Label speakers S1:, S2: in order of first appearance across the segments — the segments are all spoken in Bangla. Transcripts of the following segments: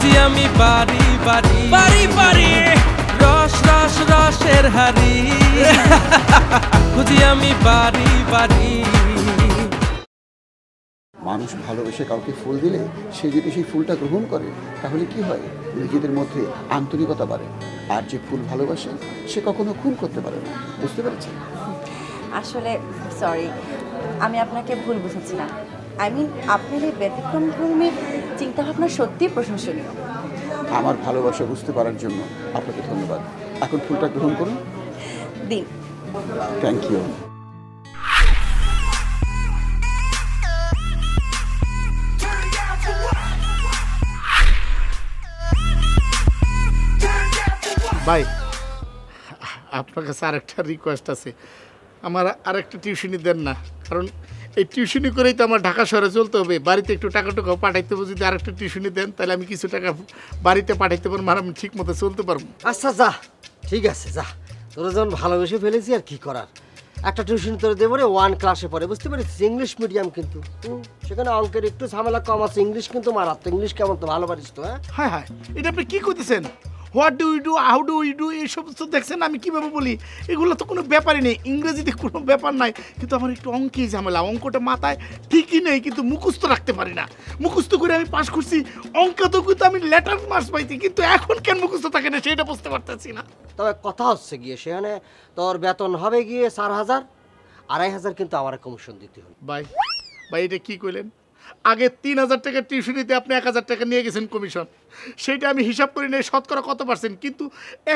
S1: খুঁজি আমি বাড়ি বাড়ি। বাড়ি বাড়ি। রস রস রসের হারি খুঁজি আমি বাড়ি বাড়ি।
S2: মানুষ ভালোবেসে কাউকে ফুল দিলে সে যদি সেই ফুলটা গ্রহণ করে তাহলে কি হয়? নিজেদের মধ্যে আন্তরিকতা বাড়ে। আর যে ফুল ভালোবাসে সে কখনো খুন করতে পারে না। বুঝতে পেরেছেন?
S3: আসলে সরি আমি আপনাকে ভুল বুঝেছিলাম আই মিন আপনার এই ব্যতিক্রম ধর্মের চিন্তাভাবনা সত্যিই প্রশংসনীয়।
S2: আমার ভালোবাসা বুঝতে পারার জন্য আপনাকে ধন্যবাদ। এখন ফুলটা গ্রহণ করুন।
S3: দিন।
S2: থ্যাংক ইউ
S4: ভাই আপনার কাছে আরেকটা রিকোয়েস্ট আছে। আমার আরেকটা টিউশনি দেন না কারণ এই টিউশনি করেই তো আমার ঢাকা শহরে চলতে হবে। বাড়িতে একটু টাকা টুকাও পাঠাইতে হবে যদি আরেকটা টিউশনি দেন তাহলে আমি কিছু টাকা বাড়িতে পাঠাইতে পারব আর আমি ঠিক মতো চলতে পারব।
S5: আচ্ছা যা ঠিক আছে যা। তোরা যখন ভালোবেসে ফেলেছি আর কি করার? একটা টিউশন তোরা দেবো রে ওয়ান ক্লাসে পড়ে। বুঝতে পারিস ইংলিশ মিডিয়াম কিন্তু। সেখানে অঙ্কের একটু ঝামেলা কম আছে ইংলিশ কিন্তু মারাত্মক। ইংলিশ কেমন তো ভালো পারিস তো হ্যাঁ?
S4: হ্যাঁ হ্যাঁ এটা আপনি কী করতেছেন what do you do how do you do এই সমস্ত দেখছেন আমি কীভাবে বলি? এগুলো তো কোনো ব্যাপারই নেই। ইংরেজিতে কোনো ব্যাপার নাই। কিন্তু আমার একটু অঙ্কেই ঝামেলা। অঙ্কটা মাথায় ঠিকই নেই কিন্তু মুখস্থ রাখতে পারি না। মুখস্থ করে আমি পাশ করছি। অঙ্ক তো কিন্তু আমি লেটার মার্কস পাইছি কিন্তু এখন কেন মুখস্থ থাকে না সেটা বুঝতে পারতেছি না।
S5: তবে কথা হচ্ছে গিয়ে সেখানে তোর বেতন হবে গিয়ে চার হাজার। আড়াই হাজার কিন্তু আমার কমিশন দিতে হবে।
S4: ভাই ভাই এটা কী করলেন আগে তিন হাজার টাকা টিউশনিতে আপনি এক হাজার টাকা নিয়ে গেছেন কমিশন সেটা আমি হিসাব করি নাই শতকরা কত পার্সেন্ট কিন্তু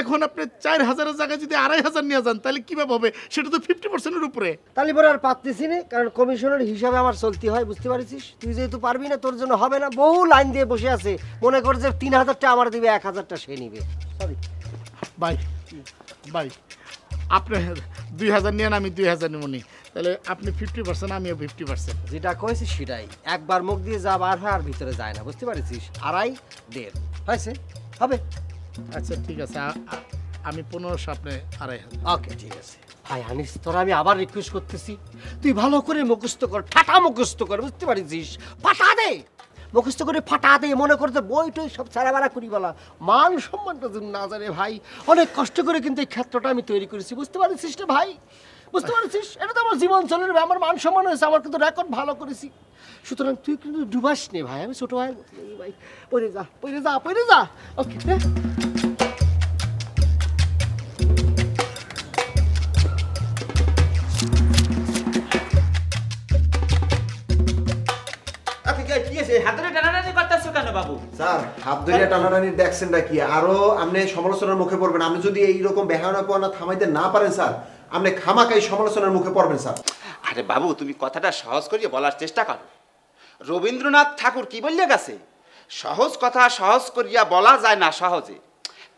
S4: এখন আপনি চার হাজারের জায়গায় যদি আড়াই হাজার নিয়ে যান তাহলে কীভাবে হবে? সেটা তো ফিফটি পার্সেন্টের উপরে।
S5: তাহলে পরে আর পারতেছি না কারণ কমিশনের হিসাবে আমার চলতে হয় বুঝতে পারিস তুই যেহেতু পারবি না তোর জন্য হবে না। বহু লাইন দিয়ে বসে আছে। মনে কর যে তিন হাজারটা আমার দিবে এক হাজারটা সে নিবে। সরি
S4: বাই ভাই আপনি দুই হাজার নিয়ে আমি দুই হাজার নেব নি। তাহলে আপনি ফিফটি পার্সেন্ট আমিও ফিফটি পার্সেন্ট
S5: যেটা কয়েছি সেটাই। একবার মুখ দিয়ে যা বার হয় আর ভিতরে যায় না বুঝতে পারিস আড়াই দেড়। হয়েছে? হবে?
S4: আচ্ছা ঠিক আছে। আমি পনেরোশো আপনি আড়াই হাজার।
S5: ওকে ঠিক আছে। ভাই আনিস তোরা আমি আবার রিকোয়েস্ট করতেছি। তুই ভালো করে মুখস্থ কর ঠাটা মুখস্থ কর বুঝতে পারিস ফাটা দে! মুখস্থ করে ফাটা দে মনে করতে বই টই সব ছাড়া বাড়া করি বলা মান সম্মানটা না জানে ভাই অনেক কষ্ট করে কিন্তু এই ক্ষেত্রটা আমি তৈরি করেছি বুঝতে পারছিস রে ভাই? বুঝতে পারছিস? এটা তো আমার জীবন চলে রে, আমার মান সম্মান হয়েছে আমার কিন্তু রেকর্ড ভালো করেছি। সুতরাং তুই কিন্তু ডুবাস নে ভাই আমি ছোট ভাই ভাই পড়ে যা পড়ে যা পড়ে যা। ওকে
S6: স্যার হাত ধরে টানাটানি দেখছেন নাকি আরও আপনি সমালোচনার মুখে পড়বেন। আপনি যদি এইরকম বেহানা থামাইতে না পারেন স্যার আপনি খামাকাই সমালোচনার মুখে পড়বেন স্যার।
S7: আরে বাবু তুমি কথাটা সহজ করিয়ে বলার চেষ্টা করো। রবীন্দ্রনাথ ঠাকুর কি বললে গেছে? সহজ কথা সহজ করিয়া বলা যায় না সহজে।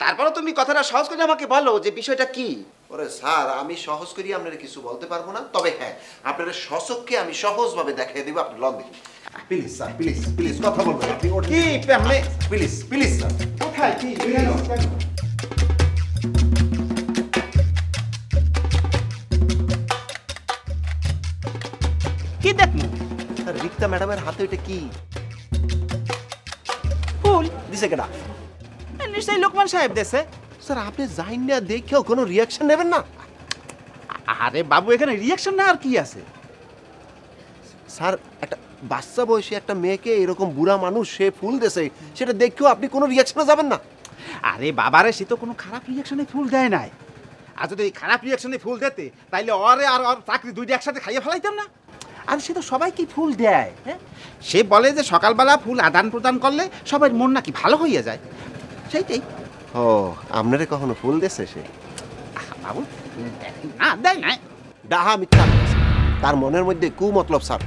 S7: তারপরে তুমি কথাটা সহজ করে আমাকে বলো যে বিষয়টা কি?
S6: ওরে স্যার আমি সহজ করি আপনারা কিছু বলতে পারব না। তবে হ্যাঁ আপনারা সশককে আমি সহজভাবে দেখিয়ে দেবো। আপনি লন দেখি। প্লিজ স্যার প্লিজ প্লিজ কথা বলবেন আপনি।
S7: কি
S6: প্লিজ প্লিজ স্যার।
S7: কোথায়? কি?
S6: রিক্তা ম্যাডামের হাতে ওইটা কি
S7: ফুল
S6: দিছে কেনা
S7: নিশ্চয়ই লোকমান সাহেব দেশে
S6: স্যার আপনি যাইন না দেখেও কোনো রিয়াকশন নেবেন না
S7: আরে বাবু এখানে রিয়াকশন না আর কি আছে
S6: স্যার একটা বাচ্চা বয়সী একটা মেয়েকে এরকম বুড়া মানুষ সে ফুল দেছে সেটা দেখেও আপনি কোনো রিয়াকশনে যাবেন না
S7: আরে বাবারে সে তো কোনো খারাপ রিয়াকশনে ফুল দেয় নাই আর যদি খারাপ রিয়াকশনে ফুল দিতে তাইলে অরে আর চাকরি দুইটা একসাথে খাইয়ে ফেলাইতাম না আর সে তো সবাইকে ফুল দেয় হ্যাঁ? সে বলে যে সকালবেলা ফুল আদান প্রদান করলে সবাই মন নাকি ভালো হইয়া যায়। সেইটাই।
S6: ও আপনারে কখনো ফুল দেছে সে?
S7: বাবু না দেয় না
S6: ডাহা মিথ্যা তার মনের মধ্যে কু মতলব স্যার।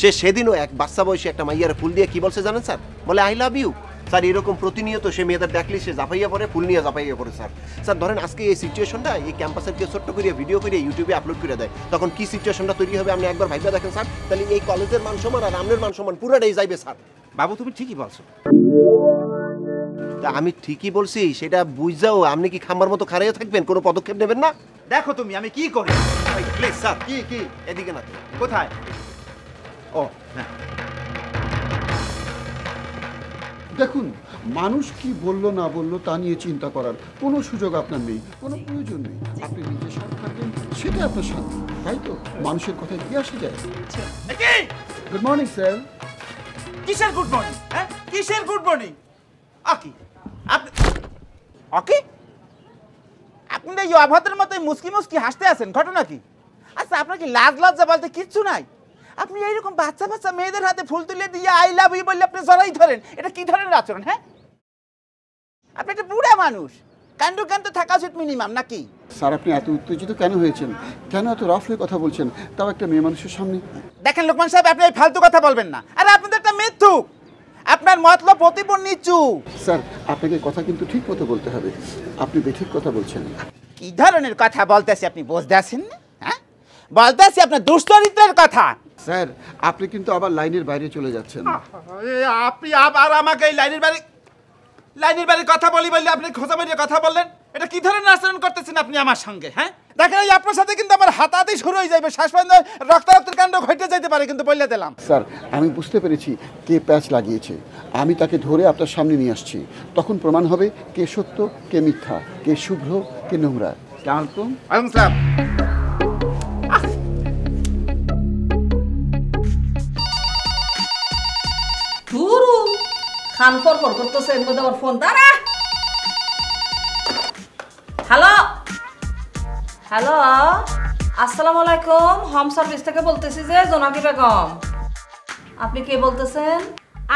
S6: সে সেদিনও এক বাচ্চা বয়সী একটা মাইয়ার ফুল দিয়ে কি বলছে জানেন স্যার? বলে আই লাভ ইউ স্যার এরকম প্রতিনিয়ত সে মেয়েদের দেখলে সে জাপাইয়া পড়ে ফুল নিয়ে জাপাইয়া পড়ে স্যার। স্যার ধরেন আজকে এই সিচুয়েশনটা এই ক্যাম্পাসের কেউ ছোট্ট করে ভিডিও করে ইউটিউবে আপলোড করে দেয় তখন কি সিচুয়েশনটা তৈরি হবে আপনি একবার ভাইবা দেখেন স্যার? তাহলে এই কলেজের মান সম্মান আর আমনের মান সম্মান পুরোটাই যাইবে স্যার।
S7: বাবু তুমি ঠিকই বলছো।
S6: তা আমি ঠিকই বলছি সেটা বুঝাও আপনি কি খাম্বার মতো খারাইয়া থাকবেন কোনো পদক্ষেপ নেবেন না?
S7: দেখো তুমি আমি কি করি?
S6: প্লিজ স্যার কি কি? এদিকে না।
S7: কোথায়? ও হ্যাঁ।
S2: দেখুন মানুষ কি বলল না বলল তা নিয়ে চিন্তা করার কোনো সুযোগ আপনার নেই কোনো প্রয়োজন নেই। আপনি নিজে সাথ থাকবেন সেটাই আপনার শান্তি তাই তো? মানুষের কথায় কি আসে যায়? গুড মর্নিং স্যার
S7: কিসের গুড মর্নিং হ্যাঁ? কিসের গুড মর্নিং আকি আপনি ওকে আপনি এই অভদ্রের মতো মুসকি মুসকি হাসতে আছেন ঘটনা কি? আচ্ছা আপনার কি লাজ লজ্জা বলতে কিচ্ছু নাই? আপনি এইরকম বাচ্চা বাচ্চা মেয়েদের হাতে ফুল তুলে দিয়ে আই লাভ ইউ বললে আপনি জড়াই ধরেন। এটা কি ধরনের আচরণ হ্যাঁ? আপনি একটা বুড়া মানুষ। কাণ্ড কাণ্ড থাকা উচিত মিনিমাম নাকি?
S2: স্যার আপনি এত উত্তেজিত কেন হয়েছেন? কেন এত রাফলি কথা বলছেন? তাও একটা মেয়ে মানুষের সামনে।
S7: দেখেন লোকমান সাহেব আপনি এই ফালতু কথা বলবেন না। আরে আপনি তো একটা মিথ্যুক। আপনার মতলব প্রতিপন্ন নিচু।
S2: স্যার আপনাকে কথা কিন্তু ঠিক মতো বলতে হবে। আপনি বেঠিক কথা বলছেন।
S7: কি ধরনের কথা বলতেছি আপনি বুঝতে আছেন না হ্যাঁ? বলতেছি আপনার দুশ্চরিত্রের কথা।
S2: স্যার আপনি কিন্তু আবার লাইনের বাইরে চলে যাচ্ছেন।
S7: আপনি আবার আমাকে এই লাইনের বাড়ি লাইনের বাড়ির কথা বলি বললে আপনি খোঁজা মারিয়ে কথা বললেন? এটা কি ধরনের আচরণ করতেছেন আপনি আমার সঙ্গে হ্যাঁ? দেখেন এই আপনার সাথে কিন্তু আমার হাতাহাতি শুরু হয়ে যাবে শ্বাস বন্ধ রক্তারক্তের কাণ্ড ঘটে যেতে পারে কিন্তু বললে দিলাম।
S2: স্যার আমি বুঝতে পেরেছি কে প্যাচ লাগিয়েছে। আমি তাকে ধরে আপনার সামনে নিয়ে আসছি। তখন প্রমাণ হবে কে সত্য কে মিথ্যা কে শুভ্র কে নোংরা। কেমন
S7: ওয়ালাইকুম সালাম
S8: খান পর পর করতেছে এর মধ্যে আমার ফোন দাঁড়া! হ্যালো হ্যালো আসসালামু আলাইকুম। হোম সার্ভিস থেকে বলতেছি যে জোনাকি বেগম আপনি কে বলতেছেন?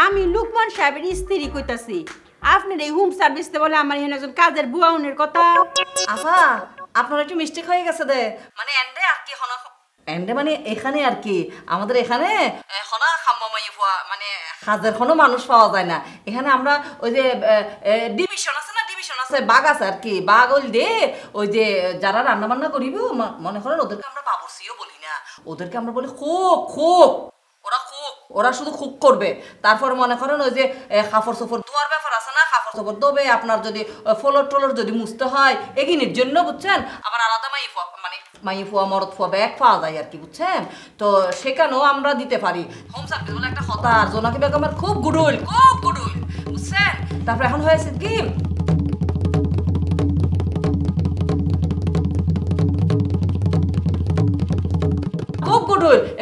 S9: আমি লুকমান সাহেবের স্ত্রী কইতাছি। আপনার এই হোম সার্ভিসতে বলে আমার এখানে একজন কাজের বুয়াউনের কথা।
S8: আফা আপনার একটু মিস্টেক হয়ে গেছে দে। মানে এন্ডে আর কি হনা এন্ডে মানে এখানে আর কি আমাদের এখানে এ, হনা খাম্মামাই হওয়া মানে হাজার মানুষ পাওয়া যায় না। এখানে আমরা ওই যে ডিভিশন আছে না ডিভিশন আছে বাঘ আছে আর কি। বাঘ ওই দে ওই যে যারা রান্না বান্না করিব মনে করেন ওদেরকে আমরা বাবুর্চিও বলি না। ওদেরকে আমরা বলি খুব খুব ওরা খুব ওরা শুধু খুব করবে। তারপর মনে করেন ওই যে কাপড় চোপড় ধোয়ার ব্যাপার কাপড় চোপড় দেবে আপনার যদি ফলর টলোর যদি মুছতে হয়, এগিনের জন্য, বুঝছেন? আবার আলাদা মাই মানে মাই ফুয়া, মরদ ফুয়া ব্যাগ পাওয়া যায় আর কি, বুঝছেন? তো সেখানেও আমরা দিতে পারি। হোম সার্ভিস বলে একটা হতাশ, জোনাকি বেগমের খুব গুডুল খুব গুডুল বুঝছেন? তারপর এখন হয়েছে কি?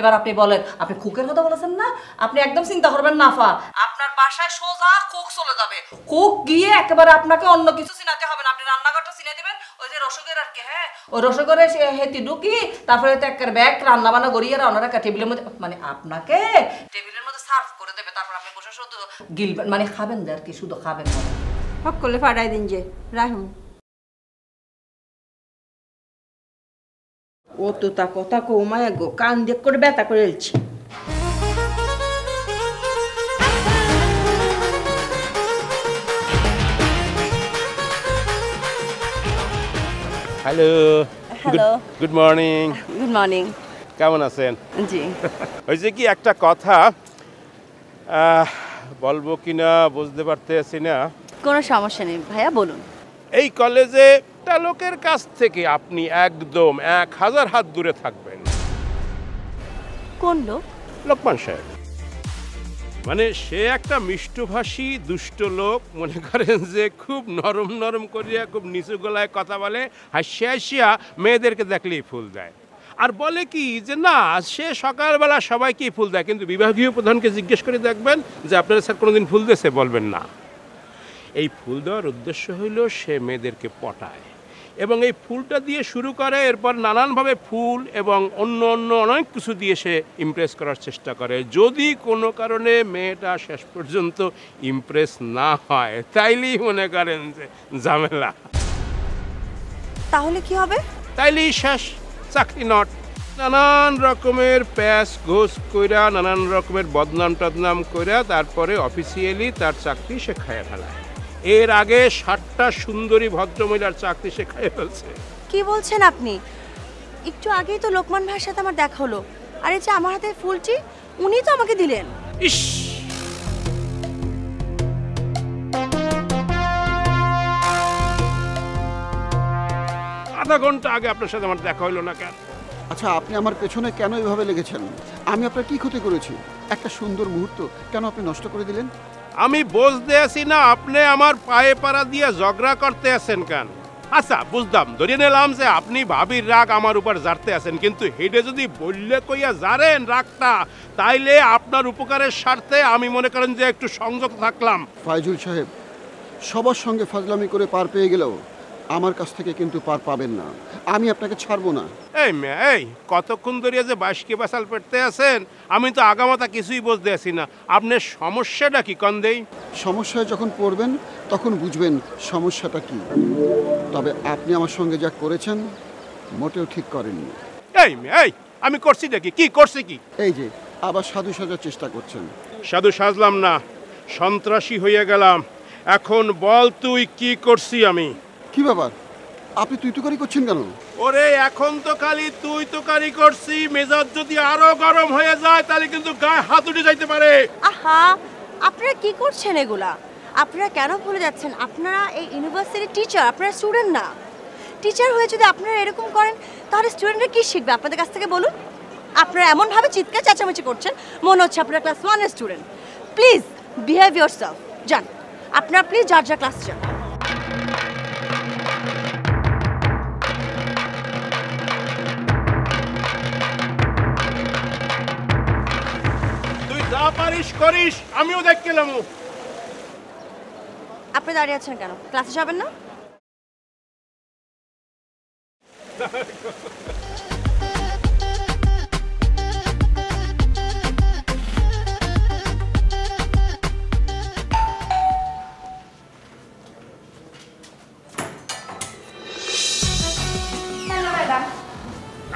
S8: এবার আপনি বলেন, আপনি কুকের কথা বলেছেন না? আপনি একদম চিন্তা করবেন না ফা আপনার বাসায় সোজা কুক চলে যাবে। কুক গিয়ে একেবারে আপনাকে অন্য কিছু চিনাতে হবে না। আপনি রান্নাঘরটা চিনে দিবেন, ওই যে রসগের আর কি হ্যাঁ? ওই রসগরে সে হেতি ঢুকি, তারপরে তো একটা ব্যাগ রান্না বান্না করিয়ে রান্নার একটা টেবিলের মধ্যে মানে আপনাকে টেবিলের মধ্যে সার্ভ করে দেবে। তারপর আপনি বসে শুধু গিলবেন মানে খাবেন যে আর কি, শুধু খাবেন
S9: সকলে ফাটাই দিন যে রাহুন ও তো তা কথা কৌমায় গো কান দেখ করে ব্যথা করে এলছি।
S10: Hello
S3: hello
S10: good morning
S3: good morning
S10: কেমন আছেন?
S3: জি।
S10: হয়েছে কি একটা কথা আহ, বলব কি না বুঝতে পারতেছি না।
S3: কোনো সমস্যা নেই ভাইয়া বলুন।
S10: এই কলেজে লোকের কাছ থেকে আপনি একদম এক হাজার হাত দূরে থাকবেন।
S3: কোন লোক?
S10: লোকমান সাহেব। মানে সে একটা মিষ্টভাষী দুষ্ট লোক মনে করেন যে খুব নরম নরম করিয়া খুব নিচু গলায় কথা বলে হাসিয়া হাসিয়া মেয়েদেরকে দেখলেই ফুল দেয়। আর বলে কি যে না সে সকালবেলা সবাইকেই ফুল দেয়। কিন্তু বিভাগীয় প্রধানকে জিজ্ঞেস করে দেখবেন যে আপনারা স্যার কোনোদিন ফুল দিয়েছে? বলবেন না। এই ফুল দেওয়ার উদ্দেশ্য হইল সে মেয়েদেরকে পটায় এবং এই ফুলটা দিয়ে শুরু করে এরপর নানানভাবে ফুল এবং অন্য অন্য অনেক কিছু দিয়ে সে ইমপ্রেস করার চেষ্টা করে। যদি কোনো কারণে মেয়েটা শেষ পর্যন্ত ইমপ্রেস না হয় তাইলেই মনে করেন যে ঝামেলা।
S3: তাহলে কি হবে?
S10: তাইলেই শেষ চাকরি নট। নানান রকমের প্যাস ঘোষ কইরা নানান রকমের বদনাম টদনাম কইরা তারপরে অফিসিয়ালি তার চাকরি সে খাইয়া ফেলায়। এর আগে ষাটটা সুন্দরী ভদ্রমহিলার চাকরি সে খাইয়ে ফেলছে।
S3: কি বলছেন আপনি? একটু আগেই তো লোকমান ভাইয়ের সাথে আমার দেখা হলো। আর এই যে আমার হাতে ফুলটি উনি তো আমাকে দিলেন।
S10: ইস! আধা ঘণ্টা আগে আপনার সাথে আমার দেখা হইল না কেন?
S2: আচ্ছা আপনি আমার পেছনে কেন এভাবে লেগেছেন? আমি আপনার কি ক্ষতি করেছি? একটা সুন্দর মুহূর্ত কেন আপনি নষ্ট করে দিলেন?
S10: আমি বুঝতে আছি না, আপনি আমার পায়ে পাড়া দিয়ে ঝগড়া করতে আছেন কেন? আচ্ছা বুঝলাম। ধরিয়ে নিলাম যে আপনি ভাবির রাগ আমার উপর জারতে আছেন, কিন্তু হেডে যদি বললে কইয়া জারেন রাগটা, তাইলে আপনার উপকারের স্বার্থে আমি মনে করেন যে একটু সংযত থাকলাম।
S2: ফাইজুল সাহেব, সবার সঙ্গে ফাজলামি করে পার পেয়ে গেলেও আমার কাছ থেকে কিন্তু পার পাবেন না। আমি আপনাকে ছাড়বো না।
S10: এই মেয়ে এই কতক্ষণ ধরিয়া যে বাসকে বাসাল পেটতে আছেন আমি তো আগামাতা কিছুই বুঝতে আছি না। আপনার সমস্যাটা কি কন্দেই
S2: সমস্যায় যখন পড়বেন তখন বুঝবেন সমস্যাটা কি। তবে আপনি আমার সঙ্গে যা করেছেন মোটেও ঠিক করেননি।
S10: এই এই আমি করছি নাকি? কি করছি কি?
S2: এই যে আবার সাধু সাজার চেষ্টা করছেন।
S10: সাধু সাজলাম না সন্ত্রাসী হইয়া গেলাম। এখন বল তুই কি করছি আমি?
S2: কি ব্যাপার? আপনি তুই তুকারি করছেন কেন?
S10: ওরে এখন তো খালি তুই তো কারি করছি মেজাজ যদি আরও গরম হয়ে যায় তাহলে কিন্তু গায়ে হাত উঠে যাইতে পারে।
S3: আহা আপনারা কি করছেন এগুলা? আপনারা কেন ভুলে যাচ্ছেন? আপনারা এই ইউনিভার্সিটির টিচার আপনারা স্টুডেন্ট না। টিচার হয়ে যদি আপনারা এরকম করেন তাহলে স্টুডেন্টরা কি শিখবে? আপনাদের কাছ থেকে বলুন। আপনারা এমনভাবে চিৎকার চেঁচামেচি করছেন মনে হচ্ছে আপনারা ক্লাস ওয়ানের student please behave yourself যান। আপনারা প্লিজ যার যা ক্লাস যান।
S10: পারিস করিস আমিও দেখ গেলাম
S3: আপনি দাঁড়িয়ে আছেন কেন ক্লাসে যাবেন না.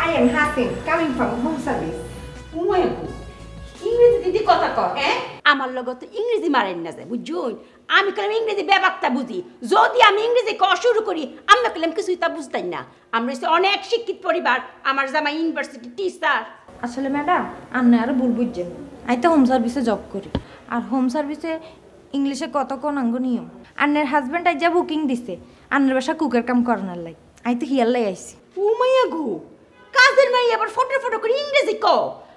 S9: I am Hasim, coming from home service. ইংরেজি দিদি কথা ক হ্যাঁ? আমার লগত ইংরেজি মারেন না যায় বুঝুন আমি কলাম ইংরেজি ব্যাপারটা বুঝি। যদি আমি ইংরেজি ক শুরু করি আমি কলাম কিছুই তা বুঝতাই না। আমরা অনেক শিক্ষিত পরিবার আমার জামা ইউনিভার্সিটি টিচার।
S11: আসলে ম্যাডাম আপনি আরও ভুল বুঝছেন আমি তো হোম সার্ভিসে জব করি আর হোম সার্ভিসে ইংলিশে কত কোন অঙ্গ নিয়ম। আন্নের হাজব্যান্ড আজ যা বুকিং দিছে আন্নের বাসা কুকের কাম করানোর লাই। আমি তো হিয়ার লাই আইছি।
S9: উমাইয়া গো! কাজের মাই আবার ফটো ফটো করে ইংরেজি ক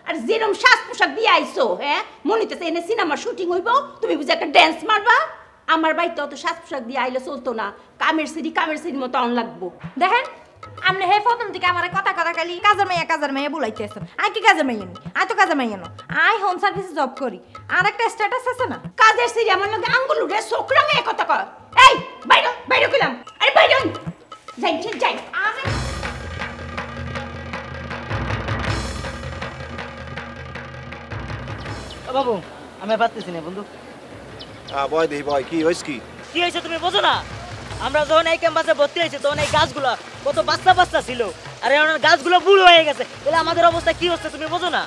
S9: আর যেরম সাজ পোশাক দিয়ে আইছো হ্যাঁ? মনে হইতেছে এনে সিনেমা শুটিং হইব তুমি বুঝে একটা ড্যান্স মারবা? আমার বাড়িতে অত সাজ পোশাক দিয়ে আইলে চলতো না। কামের সিঁড়ি কামের সিঁড়ির মতো অন লাগবো।
S11: দেখেন আপনি হে প্রথম থেকে আমার কথা কথা খালি কাজের মাইয়া কাজের মাইয়া বলাইতে আছেন আই কি কাজের মাইয়া নি? আই তো কাজের মাইয়া নো। আই হোম সার্ভিসে জব করি। আর একটা স্ট্যাটাস আছে না?
S9: কাজের সিঁড়ি আমার লগে আঙ্গুল উঠে চোখরা মেয়ে কথা কয়। এই বাইরে বাইরে কইলাম। আরে বাইরে যাই, যাই। আমি
S12: বাবু আমি পারতেছি না বন্ধু।
S6: বয় দেহি বয় কি হয়েছে কি?
S12: কি হয়েছে তুমি বোঝো না? আমরা যখন এই ক্যাম্পাসে ভর্তি হয়েছি তখন এই গাছগুলো কত বাচ্চা বাচ্চা ছিল। আর এখন গাছগুলো বুড়ো হয়ে গেছে। তাহলে আমাদের অবস্থা কি হচ্ছে তুমি বোঝো না?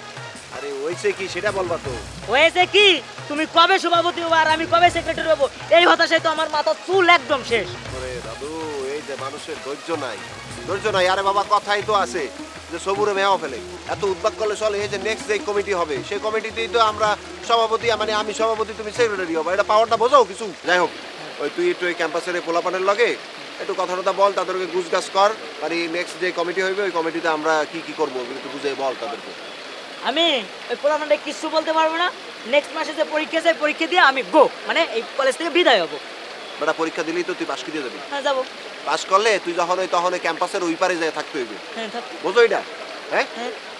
S6: আরে হয়েছে কি সেটা বলবা তো।
S12: হয়েছে কি? তুমি কবে সভাপতি হব আর আমি কবে সেক্রেটারি হব? এই হতাশায় তো আমার মাথা চুল একদম শেষ।
S6: দাদু এই যে মানুষের ধৈর্য নাই। ধৈর্য নাই আরে বাবা কথাই তো আছে। যে সবুরে মেয়াও ফেলে। এত উদ্বাগ করলে চলে, এই যে নেক্সট যে কমিটি হবে, সেই কমিটিতেই তো আমরা সভাপতি মানে আমি সভাপতি, তুমি সেক্রেটারি হব। এটা পাওয়ারটা বোঝাও কিছু। যাই হোক, ওই তুই একটু এই ক্যাম্পাসের পোলাপানের লগে একটু কথা টথা বল, তাদেরকে গুছগাছ কর। আর এই নেক্সট যে কমিটি হবে ওই কমিটিতে আমরা কি কি করব একটু বুঝে বল তাদেরকে।
S12: আমি ওই পোলাপানটা কিছু বলতে পারব না। নেক্সট মাসে যে পরীক্ষা আছে পরীক্ষা দিয়ে আমি গো মানে এই কলেজ থেকে বিদায় হব।
S6: বেটা পরীক্ষা দিলেই তো তুই পাশ দিয়ে যাবি।
S12: হ্যাঁ যাব।
S6: পাস করলে তুই যখন ওই তখন ওই ক্যাম্পাসের ওই পারে যায় থাকতে হইবে।
S12: হ্যাঁ থাক।
S6: এটা? হ্যাঁ?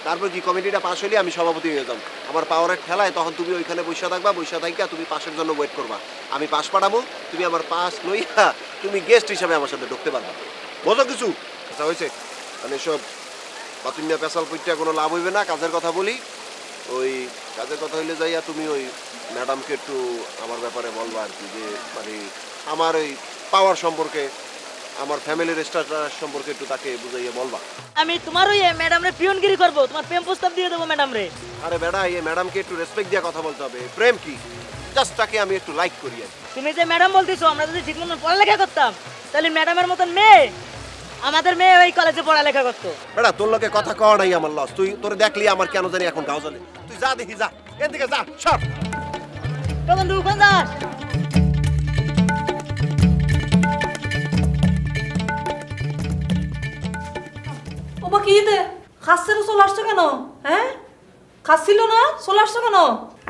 S6: তারপর কি কমিটিটা পাশ হইলে আমি সভাপতি হয়ে যাম আমার পাওয়ারের ঠেলায় তখন তুমি ওইখানে বসে থাকবা বসে থাকা তুমি পাশের জন্য ওয়েট করবা। আমি পাশ পাঠাবো তুমি আমার পাস লইয়া তুমি গেস্ট হিসাবে আমার সাথে ঢুকতে পারবা। বোঝো কিছু? আচ্ছা হয়েছে। মানে সব পাতুনিয়া পেশাল পইটা কোনো লাভ হইবে না কাজের কথা বলি। ওই কাজের কথা হইলে যাইয়া তুমি ওই ম্যাডামকে একটু আমার ব্যাপারে বলবা আর কি যে মানে আমার ওই পাওয়ার সম্পর্কে আমার ফ্যামিলির স্ট্যাটাস সম্পর্কে একটু তাকে বুঝাইয়ে বলবা।
S12: আমি তোমার ওই ম্যাডাম রে পিয়নগিরি করব তোমার প্রেম প্রস্তাব দিয়ে দেবো ম্যাডাম রে
S6: আরে বেড়া এই ম্যাডামকে একটু রেসপেক্ট দিয়ে কথা বলতে হবে। প্রেম কি? জাস্ট তাকে আমি একটু লাইক করি আর
S12: তুমি যে ম্যাডাম বলতেছো আমরা যদি ঠিক মতন পড়ালেখা করতাম তাহলে ম্যাডামের মতন মেয়ে আমাদের মেয়ে ওই কলেজে পড়ালেখা করতো।
S6: বেড়া তোর লোকে কথা কওয়া নাই আমার লস তুই তোরে দেখলি আমার কেন জানি এখন গাও জ্বলে। তুই যা দেখি যা এর দিকে যা সর।
S12: বন্ধু কোন যাস
S8: ওবা কি দে খাচ্ছে চলে আসছো কেন? হ্যাঁ খাচ্ছিল না? চলে আসছো কেন?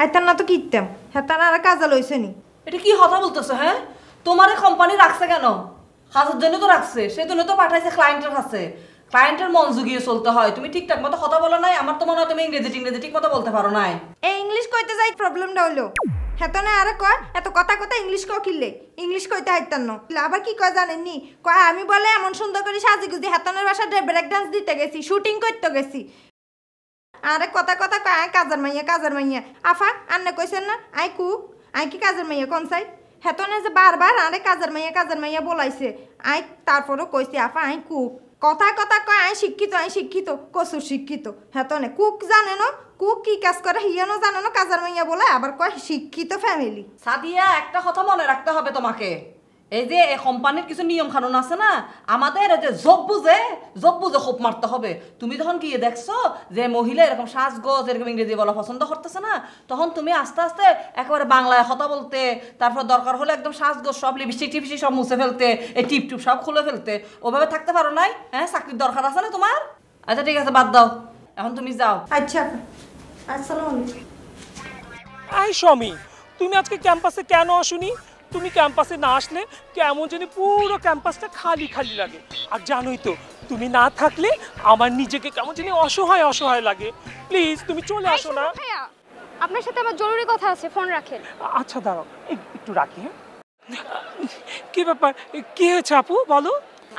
S11: আইতার না তো কিনতাম হ্যাঁ তার আর কাজা লইছে নি।
S8: এটা কি কথা বলতেছো হ্যাঁ তোমার কোম্পানি রাখছে কেন? কাজের জন্য তো রাখছে সেই জন্য তো পাঠাইছে ক্লায়েন্টের কাছে। ক্লায়েন্টের মন জুগিয়ে চলতে হয়। তুমি ঠিকঠাক মতো কথা বলো নাই আমার তো মনে হয় তুমি ইংরেজি টিংরেজি ঠিক মতো বলতে পারো নাই।
S11: এই ইংলিশ কইতে যাই প্রবলেমটা হইল হেতনে আরে কয়, এত কথা কথা ইংলিশ কও কিনলে ইংলিশ কইতে হাইতান ন। আবার কি কয় জানেননি? কয়, আমি বলে এমন সুন্দর করে সাজি গুজি হেতনের বাসায় ব্রেক ডান্স দিতে গেছি শুটিং করতে গেছি। আরে কথা কথা কয়, আই কাজের মাইয়া কাজের মাইয়া। আফা, আন্নে কইছেন না? আই কু, আই কি কাজের মাইয়া, কোন চাই? হেতনে যে বারবার আরে কাজের মাইয়া কাজের মাইয়া বলাইছে। আই তারপরও কইছি, আফা, আই কুক কথা কথা কয়, আই শিক্ষিত আই শিক্ষিত কসুর শিক্ষিত। হেতনে কুক জানে না? কুক কি কাজ করে হিয়ানো জানে না? কাজার মাইয়া বলে, আবার কয়, শিক্ষিত ফ্যামিলি
S8: সাদিয়া একটা কথা মনে রাখতে হবে তোমাকে। এই যে এই কোম্পানির কিছু নিয়ম কানুন আছে না আমাদের এই যে জব বুঝে জব বুঝে খোপ মারতে হবে। তুমি যখন গিয়ে দেখছ যে মহিলা এরকম সাজগোজ এরকম ইংরেজি বলা পছন্দ করতেছে না তখন তুমি আস্তে আস্তে একেবারে বাংলায় কথা বলতে তারপর দরকার হলে একদম সাজগোজ সব লিপস্টিক টিপস্টিক সব মুছে ফেলতে এই টিপ টুপ সব খুলে ফেলতে। ওভাবে থাকতে পারো নাই হ্যাঁ? চাকরির দরকার আছে না তোমার? আচ্ছা ঠিক আছে বাদ দাও। এখন তুমি যাও।
S11: আচ্ছা। আসসালামু আলাইকুম।
S13: আই স্বামী তুমি আজকে ক্যাম্পাসে কেন আসুনি? তুমি ক্যাম্পাসে না আসলে কেমন জানি পুরো ক্যাম্পাসটা খালি খালি লাগে। আর জানোই তো তুমি না থাকলে আমার নিজেকে কেমন জানি অসহায় অসহায় লাগে। প্লিজ তুমি চলে আসো না।
S14: আপনার সাথে আমার জরুরি কথা আছে ফোন রাখেন।
S13: আচ্ছা দাঁড়াও একটু রাখি হ্যাঁ? কি ব্যাপার? কি হয়েছে আপু বলো।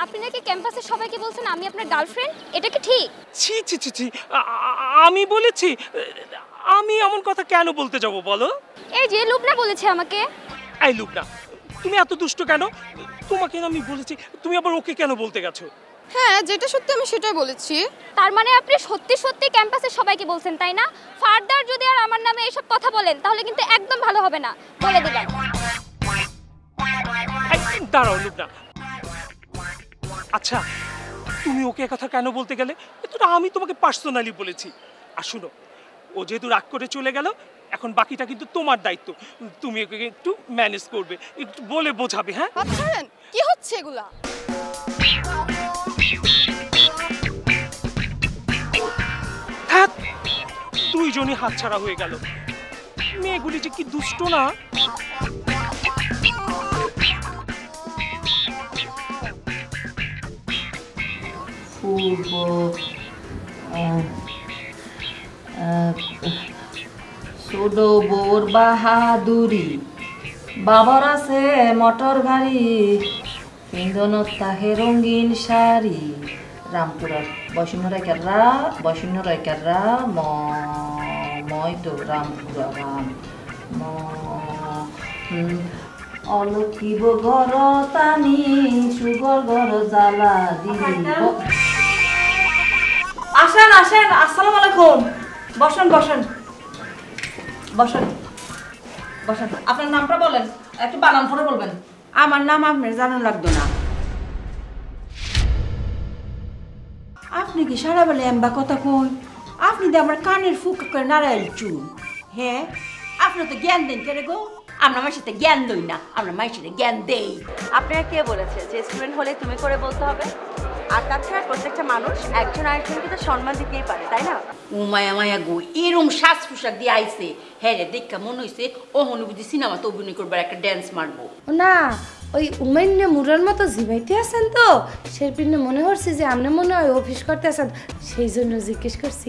S14: আপনি নাকি ক্যাম্পাসে সবাইকে বলছেন আমি আপনার গার্লফ্রেন্ড? এটা কি ঠিক?
S13: ছি ছি ছি ছি আমি বলেছি আমি এমন কথা কেন বলতে যাব বলো।
S14: এই যে লুবনা বলেছে আমাকে।
S13: এই লুকনা তুমি এত দুষ্ট কেন? তোমাকে আমি বলেছি তুমি আবার ওকে কেন বলতে গেছো?
S14: হ্যাঁ যেটা সত্যি আমি সেটাই বলেছি। তার মানে আপনি সত্যি সত্যি ক্যাম্পাসে সবাইকে বলছেন তাই না? ফার্দার যদি আর আমার নামে এসব কথা বলেন তাহলে কিন্তু একদম ভালো হবে না। বলে দিলাম।
S13: দাঁড়াও লুকনা আচ্ছা তুমি ওকে কথা কেন বলতে গেলে? এটা আমি তোমাকে পার্সোনালি বলেছি। আর শুনো ও যেহেতু রাগ করে চলে গেল এখন বাকিটা কিন্তু তোমার দায়িত্ব। তুমি ওকে একটু ম্যানেজ করবে একটু বলে বোঝাবে হ্যাঁ?
S14: কি হচ্ছে এগুলা?
S13: দুইজনই হাতছাড়া হয়ে গেল। মেয়েগুলি যে কি দুষ্ট না?
S8: পূর্ব ছোট বউর বাহাদুরি। বাবার আছে মোটর গাড়ি, ইন্ধন তাহে রঙিন শাড়ি। রামপুরার বৈষ্ণ রায়কাররা বৈষ্ণ রায়কাররা, ম মই তো রামপুরা রাম ম অলকিব ঘর সুগর ঘর জ্বালা দিব। আসেন আসেন, আসসালামু আলাইকুম। বসেন বসেন। বসেন। বসেন। আপনার নামটা বলেন। একটু বানান করে বলবেন।
S9: আমার নাম আপনার জানানো লাগতো না। আপনি কি সারা বেলা এম্বা কথা কই? আপনি তো আমার কানের ফুক করে নারায়ণ চুল হ্যাঁ আপনি তো জ্ঞান দেন কেন গো? আমরা আমার সাথে জ্ঞান দই না। আমরা মায়ের সাথে জ্ঞান দেই।
S3: আপনার কে বলেছে? যে স্টুডেন্ট হলে তুমি করে বলতে হবে? আর তাছাড়া প্রত্যেকটা মানুষ একজন আরেকজনকে তো সম্মান দিতেই পারে তাই না?
S9: উমায়া মায়া গো এরম সাজ পোশাক দিয়ে আইছে। হ্যাঁ রে দেখা মনে হয়েছে ও অনুভূতি সিনেমাতে অভিনয় করবার একটা ড্যান্স মারবো।
S15: না ওই উমেন্য মুরার মতো জিবাইতে আছেন তো সেই পিনে মনে হচ্ছে যে আপনি মনে হয় অফিস করতে আছেন সেই জন্য জিজ্ঞেস করছি।